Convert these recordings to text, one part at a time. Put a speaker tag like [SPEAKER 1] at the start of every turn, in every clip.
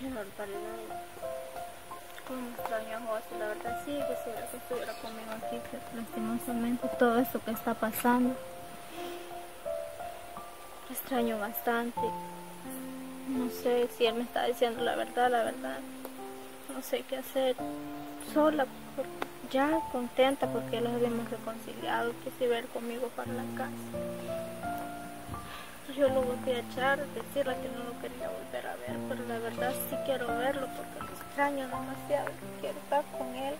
[SPEAKER 1] Barbaridad. Cómo extraño a la verdad sí, quisiera que estuviera conmigo aquí, pero lastimosamente todo esto que está pasando. Extraño bastante. No sé si él me está diciendo la verdad, la verdad. No sé qué hacer. Sola, ya contenta porque los habíamos reconciliado. Quise ver conmigo para la casa. Yo lo volví a echar, decirle que no lo quería volver a ver, pero la verdad sí quiero verlo porque lo extraño demasiado. Quiero estar con él.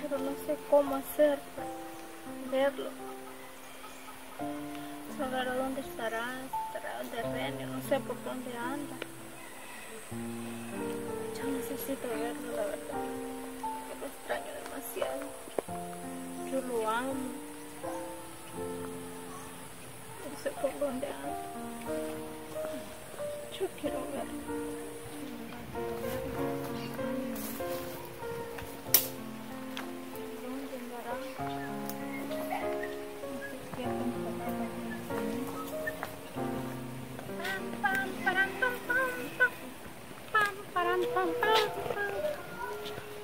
[SPEAKER 1] Pero no sé cómo hacer verlo. Saber dónde estará, estará de Renio, no sé por dónde anda. Yo necesito verlo, la verdad. Lo extraño demasiado. Yo lo amo. No sé por dónde anda. Yo quiero.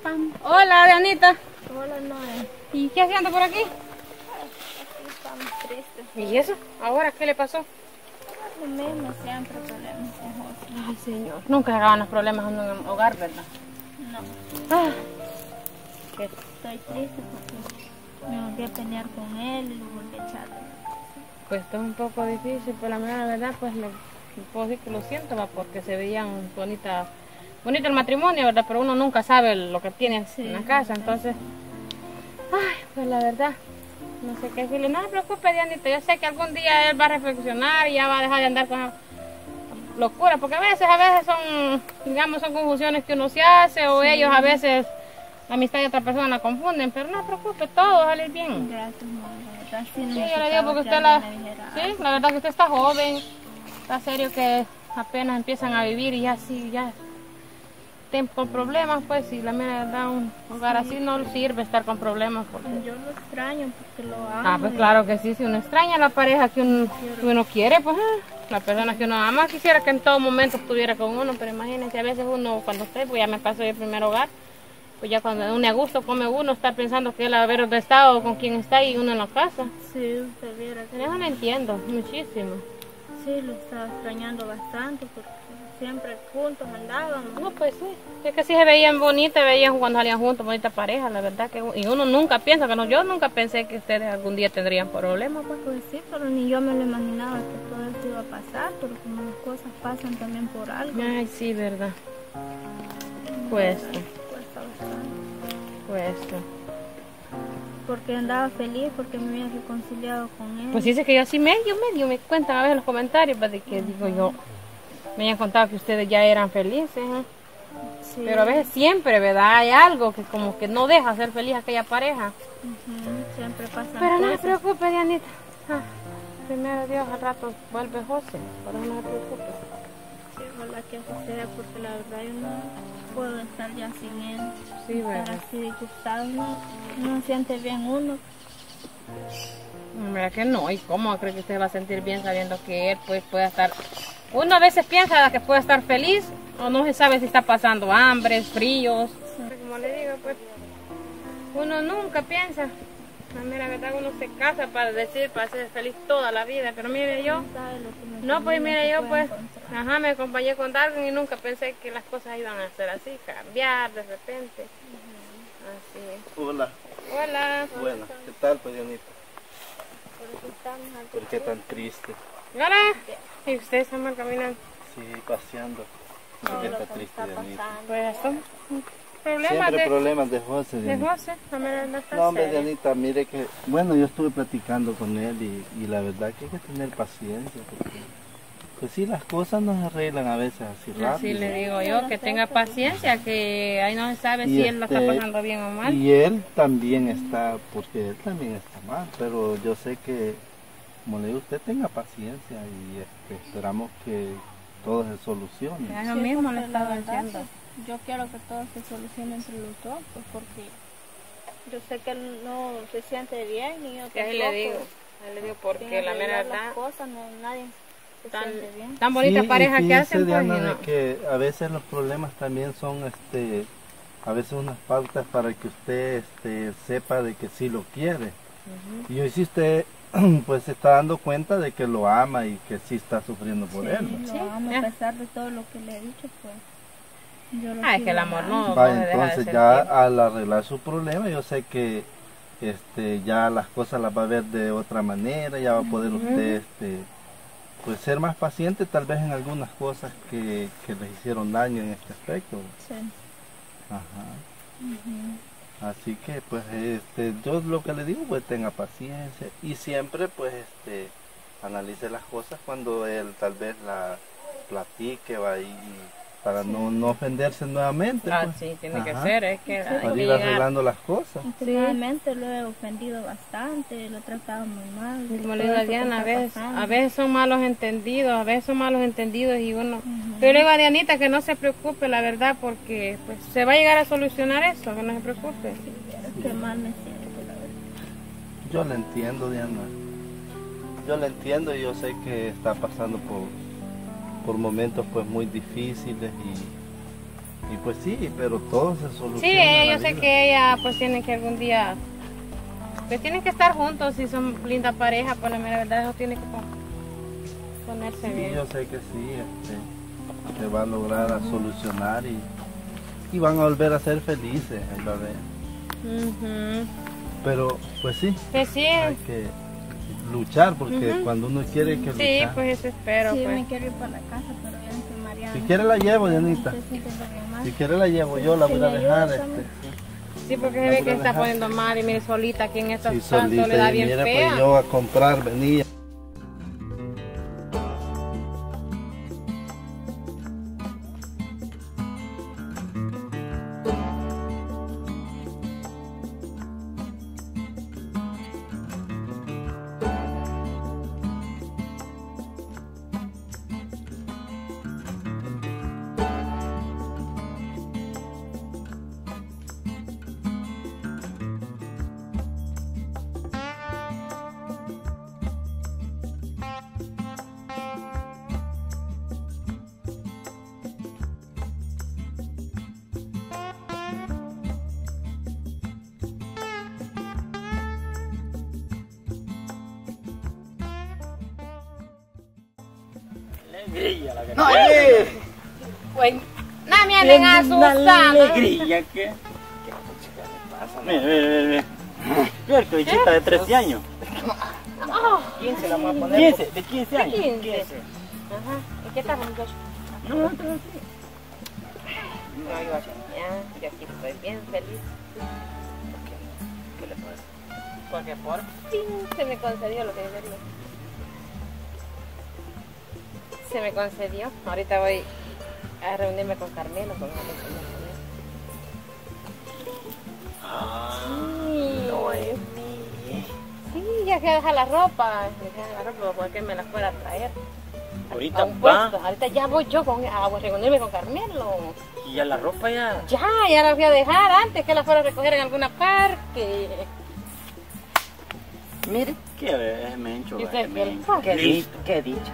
[SPEAKER 1] Pam.
[SPEAKER 2] Hola, Dianita.
[SPEAKER 1] Hola, Noé.
[SPEAKER 2] ¿Y qué haciendo por aquí?
[SPEAKER 1] Aquí estamos tristes.
[SPEAKER 2] ¿Y eso? ¿Ahora qué le pasó?
[SPEAKER 1] Mismo, siempre problemas con.
[SPEAKER 2] Ay, señor. Nunca se acaban los problemas en un hogar, ¿verdad?
[SPEAKER 1] No,
[SPEAKER 2] Ah, qué
[SPEAKER 1] estoy triste porque me volví a pelear con él y lo volví a echar.
[SPEAKER 2] Pues esto es un poco difícil, pero la mera verdad, pues le puedo decir que lo siento, va, porque se veían bonita, bonito el matrimonio, ¿verdad? Pero uno nunca sabe lo que tiene
[SPEAKER 1] Sí,
[SPEAKER 2] en la casa, entonces, ay, pues la verdad, no sé qué decirle. No se preocupe, Dianita, yo sé que algún día él va a reflexionar y ya va a dejar de andar con esa locura, porque a veces, a veces son, digamos, son confusiones que uno se hace, o ellos a veces la amistad de otra persona la confunden, pero no se preocupe, todo salir bien.
[SPEAKER 1] Gracias, mamá. Sí, no
[SPEAKER 2] Sí, yo le digo porque
[SPEAKER 1] que
[SPEAKER 2] usted la... Sí, la verdad que usted está joven, está serio que apenas empiezan a vivir y ya sí, ya con problemas, pues si la mera verdad un hogar así no sirve estar con problemas. Porque...
[SPEAKER 1] Yo lo extraño porque lo amo.
[SPEAKER 2] Ah, pues claro que sí, si uno extraña a la pareja que uno, que uno quiere, pues ah, la persona que uno ama quisiera que en todo momento estuviera con uno, pero imagínense, a veces uno cuando esté, pues ya me pasó el primer hogar, pues ya cuando uno a gusto come uno, estar pensando que él a ver dónde está o con quién está y uno en la casa.
[SPEAKER 1] Sí, usted viera que
[SPEAKER 2] Pero Eso no entiendo, muchísimo.
[SPEAKER 1] sí, lo estaba extrañando bastante porque siempre juntos andábamos.
[SPEAKER 2] No, pues sí. Es que sí se veían bonitas, veían cuando salían juntos, bonita pareja, la verdad que... Y uno nunca piensa, que no, yo nunca pensé que ustedes algún día tendrían problemas, pues.
[SPEAKER 1] Pues sí, pero ni yo me lo imaginaba que todo esto iba a pasar, pero como las cosas pasan también por algo.
[SPEAKER 2] Ay, sí, verdad. Cuesta,
[SPEAKER 1] Cuesta bastante.
[SPEAKER 2] cuesta.
[SPEAKER 1] Porque andaba feliz porque me había reconciliado con él.
[SPEAKER 2] Pues dice que yo así medio, medio me cuentan a veces en los comentarios, pues de que digo yo, me habían contado que ustedes ya eran felices, ¿eh?
[SPEAKER 1] Sí.
[SPEAKER 2] pero a veces siempre, ¿verdad? Hay algo que como que no deja ser feliz a aquella pareja.
[SPEAKER 1] Siempre pasan
[SPEAKER 2] Pero no se preocupe, Dianita. Ah, primero Dios, al rato vuelve José, pero no se preocupe.
[SPEAKER 1] Sí, ojalá que así sea, porque la verdad yo no puedo estar ya sin él.
[SPEAKER 2] Sí,
[SPEAKER 1] Estar
[SPEAKER 2] verdad.
[SPEAKER 1] así disgustado, no, no siente bien uno.
[SPEAKER 2] Mira que no, ¿y cómo cree que usted va a sentir bien sabiendo que él pues puede estar... Uno a veces piensa que puede estar feliz o no se sabe si está pasando hambre, fríos. Como le digo, pues uno nunca piensa. La mera verdad uno se casa para decir, para ser feliz toda la vida, pero mire yo,
[SPEAKER 1] ¿Sabe lo que me
[SPEAKER 2] no pues mire yo pues, ajá, me acompañé con Darwin y nunca pensé que las cosas iban a ser así, cambiar de repente. Así es.
[SPEAKER 3] Hola,
[SPEAKER 2] Hola.
[SPEAKER 3] buena. ¿Qué tal, pues,
[SPEAKER 1] al
[SPEAKER 3] ¿Por qué tan triste?
[SPEAKER 2] Hola. ¿Y usted está mal caminando?
[SPEAKER 3] Sí, paseando. ¿Por qué
[SPEAKER 1] lo
[SPEAKER 3] está triste,
[SPEAKER 1] pasando.
[SPEAKER 2] Pues son problemas
[SPEAKER 3] Siempre
[SPEAKER 2] de,
[SPEAKER 3] problemas de José,
[SPEAKER 2] de
[SPEAKER 3] Dianita.
[SPEAKER 2] José. No
[SPEAKER 3] No, hombre,
[SPEAKER 2] serio.
[SPEAKER 3] Dianita, mire que... Bueno, yo estuve platicando con él y, y la verdad que hay que tener paciencia porque... Pues sí, las cosas no se arreglan a veces así rápido.
[SPEAKER 2] Así le digo yo, que tenga paciencia, que ahí no se sabe
[SPEAKER 3] Y
[SPEAKER 2] si él lo está
[SPEAKER 3] este,
[SPEAKER 2] pasando bien o mal.
[SPEAKER 3] Y él también está, porque él también está mal, pero yo sé que, como le digo, usted tenga paciencia y este, esperamos que todo se solucione.
[SPEAKER 2] Ya
[SPEAKER 1] Sí,
[SPEAKER 2] mismo le estaba diciendo.
[SPEAKER 1] Yo quiero que todo se solucione entre los dos, pues porque yo sé que él no se siente bien ni yo
[SPEAKER 2] ahí le
[SPEAKER 1] tampoco.
[SPEAKER 2] digo, le digo porque
[SPEAKER 1] Tiene
[SPEAKER 2] la mera verdad,
[SPEAKER 1] las cosas, no, nadie se
[SPEAKER 2] tan,
[SPEAKER 1] siente bien.
[SPEAKER 2] tan bonita
[SPEAKER 3] Sí, y
[SPEAKER 2] pareja que hacen, pues,
[SPEAKER 3] Diana,
[SPEAKER 2] y
[SPEAKER 3] de
[SPEAKER 2] no.
[SPEAKER 3] que a veces los problemas también son, este, a veces unas pautas para que usted, este, sepa de que sí lo quiere. Y hoy sí usted, pues, se está dando cuenta de que lo ama y que sí está sufriendo por él. ¿no?
[SPEAKER 1] Sí, lo amo
[SPEAKER 2] ya.
[SPEAKER 1] a pesar de todo lo que le he dicho, pues. Yo lo
[SPEAKER 2] Ah, es que el amor no,
[SPEAKER 3] Va,
[SPEAKER 2] no se deja de
[SPEAKER 3] entonces ya al arreglar su problema, yo sé que este, ya las cosas las va a ver de otra manera, ya va a poder usted este, pues ser más paciente tal vez en algunas cosas que, que les hicieron daño en este aspecto.
[SPEAKER 1] Sí.
[SPEAKER 3] Ajá. Así que pues este, yo lo que le digo pues tenga paciencia. Y siempre pues este analice las cosas cuando él tal vez la platique va y para no, no ofenderse nuevamente.
[SPEAKER 2] Ah,
[SPEAKER 3] pues.
[SPEAKER 2] sí, tiene que ser, es que
[SPEAKER 3] Para ir arreglando las cosas.
[SPEAKER 1] Últimamente lo he ofendido bastante, lo he tratado muy mal.
[SPEAKER 2] Como le digo a Diana, a veces,
[SPEAKER 1] pasando.
[SPEAKER 2] a veces son malos entendidos, a veces son malos entendidos y uno... Pero le digo a Dianita que no se preocupe, la verdad, porque pues se va a llegar a solucionar eso, que no se preocupe.
[SPEAKER 1] Qué mal me siento, la verdad.
[SPEAKER 3] Yo le entiendo, Diana. Yo le entiendo y yo sé que está pasando por, por momentos pues muy difíciles y, y pues sí, pero todo se soluciona.
[SPEAKER 2] Sí,
[SPEAKER 3] en
[SPEAKER 2] eh,
[SPEAKER 3] la
[SPEAKER 2] yo sé que ella pues tiene que algún día... Pues tienen que estar juntos, si son linda pareja, pues la mera verdad eso tiene que pon- ponerse
[SPEAKER 3] Sí,
[SPEAKER 2] bien.
[SPEAKER 3] yo sé que sí, este, se va a lograr a solucionar y, y van a volver a ser felices.
[SPEAKER 2] Ujú.
[SPEAKER 3] Pero pues sí,
[SPEAKER 2] Pues sí,
[SPEAKER 3] hay que luchar porque cuando uno quiere hay que
[SPEAKER 2] sí,
[SPEAKER 3] luchar.
[SPEAKER 2] pues eso espero.
[SPEAKER 1] sí,
[SPEAKER 2] pues.
[SPEAKER 1] me quiero ir para la casa, pero ya.
[SPEAKER 3] Si quiere la llevo,
[SPEAKER 1] mal.
[SPEAKER 3] Si quiere la llevo yo, la
[SPEAKER 1] Si
[SPEAKER 3] voy a dejar. Este,
[SPEAKER 2] Sí, porque se ve que está poniendo mal y mire solita aquí en esta
[SPEAKER 3] Sí, solita,
[SPEAKER 2] soledad
[SPEAKER 3] y
[SPEAKER 2] bien
[SPEAKER 3] mire,
[SPEAKER 2] fea.
[SPEAKER 3] pues yo a comprar venía.
[SPEAKER 4] Alegría la que
[SPEAKER 5] No,
[SPEAKER 2] Pues, no me anden asustando.
[SPEAKER 4] alegría que. ¿Qué pasa? Mira, mira, mira, mira. Bichita de 13 años.
[SPEAKER 5] 15 la vamos a poner.
[SPEAKER 4] 15, de 15 años.
[SPEAKER 2] 15. Ajá. ¿Y qué tal, muchacho?
[SPEAKER 4] No, no, no.
[SPEAKER 2] No, yo ya, yo aquí estoy bien feliz.
[SPEAKER 5] ¿Qué le pasa?
[SPEAKER 2] Porque por fin se me concedió lo que yo quería. Se me concedió. Ahorita voy a reunirme con Carmelo, con persona Sí.
[SPEAKER 5] Noemí.
[SPEAKER 2] Sí, ya a dejar la ropa. Dejé la ropa porque me la fuera a traer.
[SPEAKER 4] Ahorita
[SPEAKER 2] a un
[SPEAKER 4] va
[SPEAKER 2] puesto. Ahorita ya voy yo con, a reunirme con Carmelo.
[SPEAKER 4] y ya la ropa ya.
[SPEAKER 2] Ya, ya la fui a dejar antes que la fuera a recoger en alguna parte.
[SPEAKER 4] Mire, que es mencho.
[SPEAKER 2] ¿Y usted
[SPEAKER 4] es
[SPEAKER 2] qué?
[SPEAKER 5] Qué qué dicha.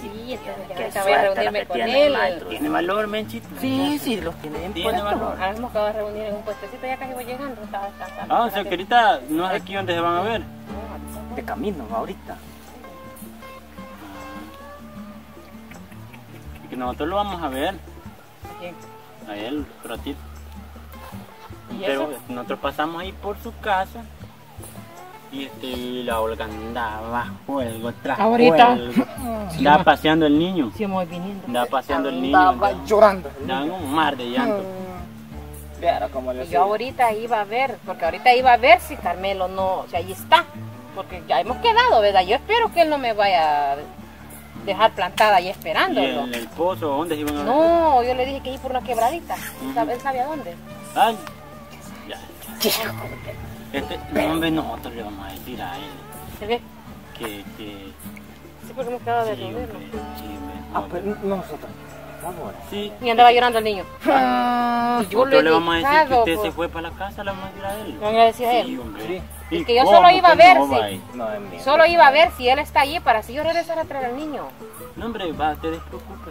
[SPEAKER 2] Sí, entonces ya a
[SPEAKER 5] suerte la
[SPEAKER 2] reunirme con él.
[SPEAKER 5] maestro.
[SPEAKER 4] Tiene valor, menchito.
[SPEAKER 5] Sí, sí, los tiene bien
[SPEAKER 4] Tiene valor.
[SPEAKER 2] Ahora hemos acabado de reunir en un puestecito, ya casi voy llegando, estaba descansando.
[SPEAKER 4] Ah, o sea que ahorita no es aquí donde se van a ver.
[SPEAKER 5] De camino, ahorita.
[SPEAKER 4] Y que nosotros lo vamos a ver.
[SPEAKER 2] ¿Quién?
[SPEAKER 4] A él, ratito.
[SPEAKER 2] ¿Y
[SPEAKER 4] Pero
[SPEAKER 2] eso?
[SPEAKER 4] nosotros pasamos ahí por su casa. Y este, y la Olga andaba juego tras
[SPEAKER 2] Ahorita.
[SPEAKER 4] Andaba paseando el niño.
[SPEAKER 2] Sí, voy viniendo.
[SPEAKER 4] Andaba paseando el niño.
[SPEAKER 5] Andaba
[SPEAKER 4] Andaba
[SPEAKER 5] llorando.
[SPEAKER 4] en un mar de llanto.
[SPEAKER 2] Y
[SPEAKER 5] hacía.
[SPEAKER 2] yo ahorita iba a ver, porque ahorita iba a ver si Carmelo no, si ahí está. Porque ya hemos quedado, ¿verdad? Yo espero que él no me vaya a dejar plantada ahí
[SPEAKER 4] Y
[SPEAKER 2] esperándolo.
[SPEAKER 4] el, el pozo, ¿dónde se iban a ver?
[SPEAKER 2] No, yo le dije que ir por una quebradita. Él sabe- Él sabe a dónde.
[SPEAKER 4] Ay, ya, ya. Este, no, hombre, nosotros le vamos a decir a él
[SPEAKER 2] ¿Se ve?
[SPEAKER 4] que, que
[SPEAKER 2] Sí, porque hemos quedado de
[SPEAKER 4] sí, hombre, sí, hombre,
[SPEAKER 5] Ah,
[SPEAKER 4] no,
[SPEAKER 5] pero nosotros. favor.
[SPEAKER 4] Sí.
[SPEAKER 2] Y andaba llorando el niño.
[SPEAKER 5] Ah,
[SPEAKER 2] yo le
[SPEAKER 4] le vamos a decir que usted se
[SPEAKER 2] pues.
[SPEAKER 4] fue para la casa, le vamos a decir a él.
[SPEAKER 2] Le van a decir a
[SPEAKER 4] Sí,
[SPEAKER 2] él.
[SPEAKER 4] hombre.
[SPEAKER 5] Sí.
[SPEAKER 4] ¿Y
[SPEAKER 2] Es que yo solo iba a ver
[SPEAKER 4] no
[SPEAKER 2] si-?
[SPEAKER 5] No.
[SPEAKER 2] Solo iba a ver si él está allí para así yo regresar a traer al niño.
[SPEAKER 4] No, hombre, va, te despreocupe.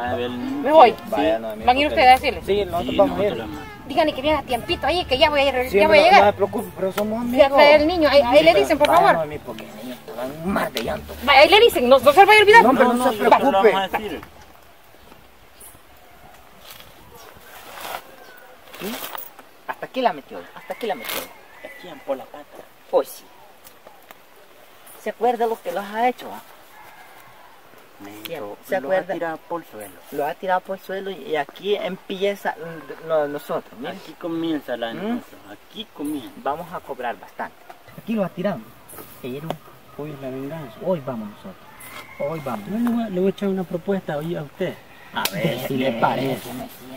[SPEAKER 4] Va a ver el niño.
[SPEAKER 2] Me voy.
[SPEAKER 5] Vaya, no
[SPEAKER 2] ¿Van a ir ustedes a decirle?
[SPEAKER 5] Sí, nosotros vamos a ir.
[SPEAKER 2] Díganle que viene a tiempito ahí, que ya voy a, ir,
[SPEAKER 5] Sí,
[SPEAKER 2] ya voy a
[SPEAKER 5] no, No
[SPEAKER 2] llegar.
[SPEAKER 5] me preocupe, pero somos amigos.
[SPEAKER 2] el niño. Ahí, ahí le dicen, por favor.
[SPEAKER 5] No, es mío, porque el niño estaba en un mar de llanto.
[SPEAKER 2] Ahí le dicen, no, no se lo vaya a olvidar.
[SPEAKER 5] No, pero no se preocupe. Hasta aquí la metió, hasta aquí la metió.
[SPEAKER 4] Aquí por la pata.
[SPEAKER 5] Pues sí. ¿Se acuerda lo que los ha hecho? ah?
[SPEAKER 4] Negro,
[SPEAKER 5] ¿Se
[SPEAKER 4] lo
[SPEAKER 5] acuerda?
[SPEAKER 4] ha tirado por el suelo.
[SPEAKER 5] Lo ha tirado por el suelo y aquí empieza lo- nosotros.
[SPEAKER 4] Aquí comienza la
[SPEAKER 5] ¿Mm?
[SPEAKER 4] Aquí comienza.
[SPEAKER 5] Vamos a cobrar bastante. Aquí lo ha tirado. Pero
[SPEAKER 4] Hoy es la venganza.
[SPEAKER 5] hoy vamos nosotros. Hoy vamos.
[SPEAKER 4] Yo le voy, a- le voy a echar una propuesta hoy a usted. A ver si le parece.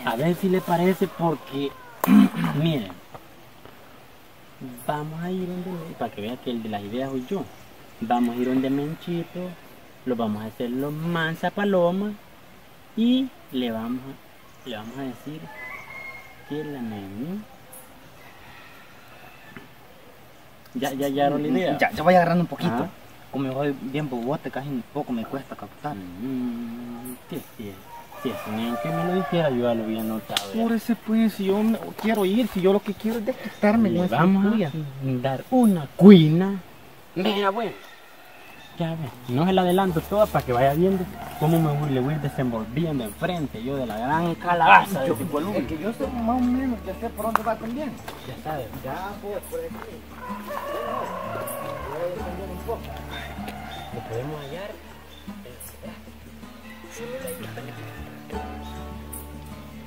[SPEAKER 4] A ver si le parece porque, miren, vamos a ir donde, para que vean que el de las ideas soy yo. Vamos a ir donde Menchito, lo vamos a hacer los mansa paloma y le vamos a, le vamos a decir que la Noemí ya, ya, ya, la idea.
[SPEAKER 5] Ya, ya voy agarrando un poquito.
[SPEAKER 4] Ah.
[SPEAKER 5] Como yo voy bien bobote, casi un poco me cuesta captar.
[SPEAKER 4] Mm, sí, si ni aunque me lo dijera yo ya lo había notado.
[SPEAKER 5] Por ese pues, si yo me- quiero ir, si yo lo que quiero es desquitarme
[SPEAKER 4] Le vamos a dar una cuina. Mira, bueno. Ya ves, no se la adelanto toda para que vaya viendo cómo me voy, le voy desenvolviendo enfrente yo de la gran calabaza de
[SPEAKER 5] Yo-
[SPEAKER 4] tipo
[SPEAKER 5] es que yo sé más o menos, ya sé por dónde va también.
[SPEAKER 4] Ya sabes,
[SPEAKER 5] Ya, pues, por aquí. Voy a descender un poco.
[SPEAKER 4] lo podemos hallar.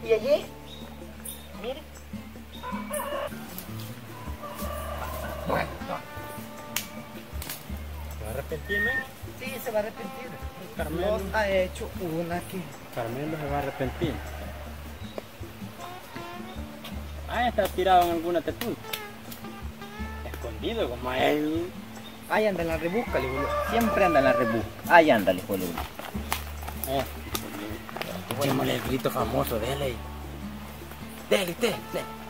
[SPEAKER 5] Y allí, mire. Bueno, no.
[SPEAKER 4] ¿Se va a arrepentir, men?
[SPEAKER 5] Sí, se va a arrepentir.
[SPEAKER 4] Carmelo.
[SPEAKER 5] Nos ha hecho una que...
[SPEAKER 4] Carmelo se va a arrepentir. Ah, está tirado en alguna tetuna. Escondido como él.
[SPEAKER 5] Ahí anda en la rebusca, le digo. Siempre anda en la rebusca. Ahí anda, le digo.
[SPEAKER 4] Eh, el grito famoso, dele. Dele usted,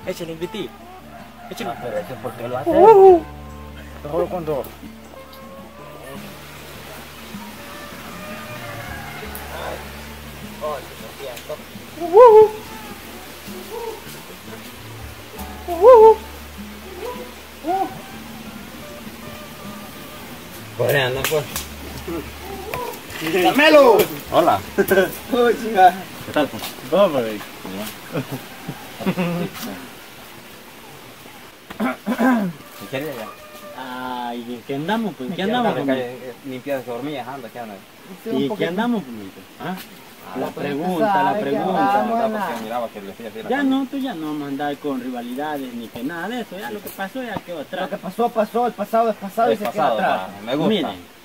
[SPEAKER 4] échale el gritillo. Échale.
[SPEAKER 5] pero eso por qué lo hace.
[SPEAKER 4] Solo cuando. Pues anda, pues.
[SPEAKER 5] ¡Carmelo!
[SPEAKER 4] Hola.
[SPEAKER 5] ¡Oh, chica!
[SPEAKER 4] ¿Qué tal, pues? Vamos, güey.
[SPEAKER 3] ¿En serio ya?
[SPEAKER 4] Ay, ¿en ¿qué andamos, pues? ¿Qué andamos, pues?
[SPEAKER 3] Limpias de hormigas, anda, ¿qué anda?
[SPEAKER 4] ¿Y qué andamos, pues? ¿Ah? La pregunta, la pregunta.
[SPEAKER 5] la
[SPEAKER 4] Ya no, tú ya no vamos a andar con rivalidades ni que nada de eso. Ya lo que pasó ya quedó
[SPEAKER 5] Lo
[SPEAKER 4] atrás.
[SPEAKER 5] que pasó, pasó, el pasado es pasado y se
[SPEAKER 3] pasado,
[SPEAKER 5] queda atrás.
[SPEAKER 3] me gusta.
[SPEAKER 4] Miren,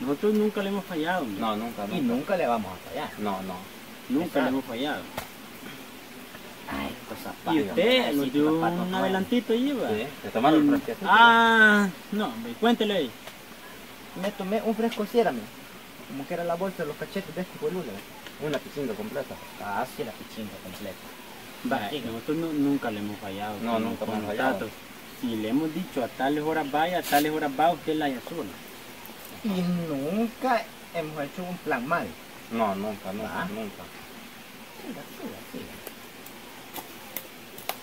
[SPEAKER 4] nosotros nunca le hemos fallado. hombre.
[SPEAKER 3] No, nunca,
[SPEAKER 5] Y
[SPEAKER 3] nunca.
[SPEAKER 5] nunca le vamos a fallar.
[SPEAKER 3] No, no.
[SPEAKER 4] Nunca le hemos fallado.
[SPEAKER 5] Ay, cosa
[SPEAKER 4] Y usted nos dio un adelantito y iba.
[SPEAKER 3] Sí, te tomaron el fresquecito.
[SPEAKER 4] Ah, no, cuéntele ahí.
[SPEAKER 5] Me tomé un fresco ciérame. Como que era la bolsa de los cachetes de este boludo.
[SPEAKER 3] Una piscina completa.
[SPEAKER 5] Casi la pichinga completa.
[SPEAKER 4] Nosotros no- nunca le hemos fallado.
[SPEAKER 3] No, nunca
[SPEAKER 4] con
[SPEAKER 3] hemos
[SPEAKER 4] los
[SPEAKER 3] fallado.
[SPEAKER 4] datos. Si le hemos dicho a tales horas vaya, a tales horas va, usted la haya sola.
[SPEAKER 5] Y nunca hemos hecho un plan mal.
[SPEAKER 3] No, nunca, nunca,
[SPEAKER 5] Ah.
[SPEAKER 3] nunca.
[SPEAKER 5] Siga, siga, siga.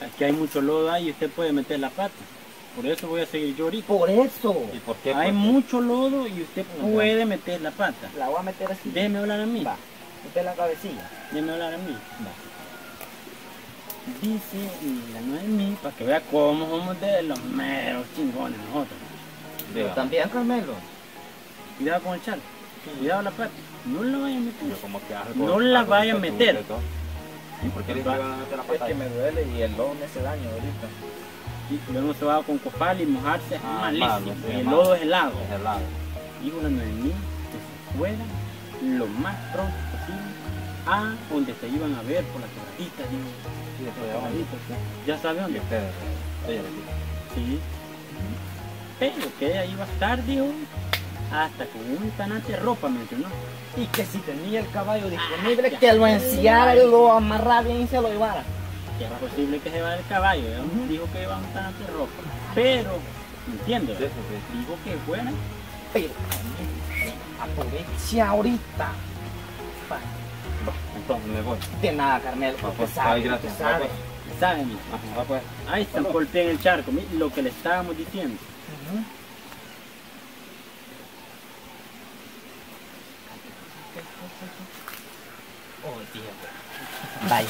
[SPEAKER 4] Aquí hay mucho lodo ahí y usted puede meter la pata. Por eso voy a seguir yo ahorita.
[SPEAKER 5] Por eso.
[SPEAKER 3] ¿Y por qué?
[SPEAKER 4] Hay mucho lodo y usted puede meter la pata.
[SPEAKER 5] La voy a meter así.
[SPEAKER 4] Déjeme hablar a mí.
[SPEAKER 5] Va. Meter la cabecilla.
[SPEAKER 4] Déjeme hablar a mí. Dice la Noemí, para que vea cómo somos de los meros chingones nosotros.
[SPEAKER 5] Pero también, Carmelo.
[SPEAKER 4] Cuidado con el chal. Cuidado la pata. No la vaya a meter.
[SPEAKER 3] yo como que algo-
[SPEAKER 4] No la vaya a meter.
[SPEAKER 3] ¿Y por qué le iban a meter la
[SPEAKER 5] Es
[SPEAKER 3] pata?
[SPEAKER 5] que me duele y el lodo me hace daño ahorita.
[SPEAKER 4] Y luego se va con copal y mojarse es
[SPEAKER 3] Ah,
[SPEAKER 4] malísimo.
[SPEAKER 3] malo, sí,
[SPEAKER 4] y el
[SPEAKER 3] malo.
[SPEAKER 4] lodo es helado.
[SPEAKER 3] Es helado.
[SPEAKER 4] Dijo la Noemí que se fuera lo más pronto posible a donde se iban a ver por la quebradita. dijo.
[SPEAKER 3] Sí, de
[SPEAKER 4] Ya sabe
[SPEAKER 3] Y
[SPEAKER 4] dónde. Sí. Pero que ella iba a estar, dijo, hasta con un tanate de ropa mencionó.
[SPEAKER 5] Y que si tenía el caballo disponible,
[SPEAKER 4] ya.
[SPEAKER 5] que lo enciara y lo amarrara bien y se lo llevara.
[SPEAKER 4] Que es posible que se vaya el caballo, ya dijo que iba un tanate de ropa. Pero, entiendo,
[SPEAKER 3] Sí, sí,
[SPEAKER 4] dijo que fuera.
[SPEAKER 5] Pero aproveche ahorita. Pa-
[SPEAKER 4] Entonces me voy.
[SPEAKER 5] De nada, Carmelo.
[SPEAKER 3] Va,
[SPEAKER 5] Usted
[SPEAKER 3] pues,
[SPEAKER 5] sabe,
[SPEAKER 3] gracias.
[SPEAKER 5] sabe.
[SPEAKER 4] ¿Saben? mijo?
[SPEAKER 3] Va, pues.
[SPEAKER 4] Ahí están en el charco, mi- lo que le estábamos diciendo.
[SPEAKER 5] Ujú. Oh, tío. Vaya,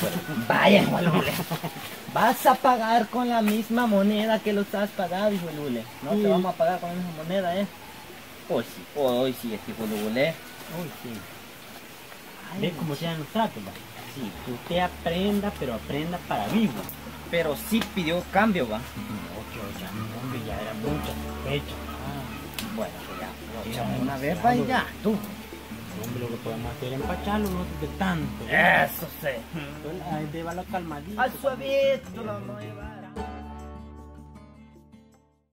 [SPEAKER 5] vaya, hijo de Lule. Vas a pagar con la misma moneda que lo estás pagando, hijo de Lule. No te vamos a pagar con la misma moneda, ¿eh? Hoy sí, hoy sí, este hijo de Lule.
[SPEAKER 4] Uy, sí. Ve cómo se dan los tratos, va. Sí, usted aprenda, pero aprenda para vivo.
[SPEAKER 5] Pero sí pidió cambio, va.
[SPEAKER 4] No, que ya, no, ya era mucha sospecha.
[SPEAKER 5] Bueno, pues ya, echamos una vez, va y ya, tú.
[SPEAKER 4] Hombre, lo que podemos hacer es empacharlo nosotros de tanto.
[SPEAKER 5] Eso sí.
[SPEAKER 4] Ay, déjalo calmadito.
[SPEAKER 5] Al suavito lo vamos a llevar.